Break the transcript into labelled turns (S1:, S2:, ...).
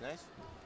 S1: nice.